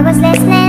I was listening.